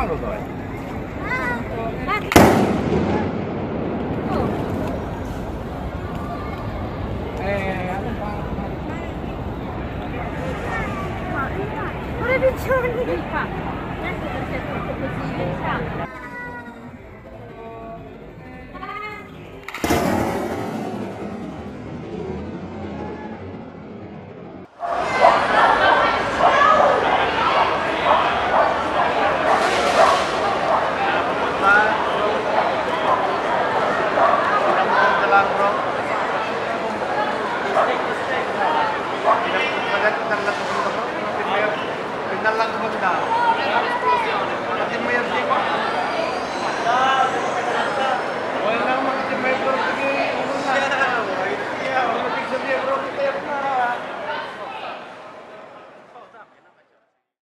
ma go daj. Eee, ale pan... jalan bro Tinggal lang kumagda. Pagdating mo yan, di ba? Wala nang mga timayro. Wala nang mga timayro. Wala nang mga timayro.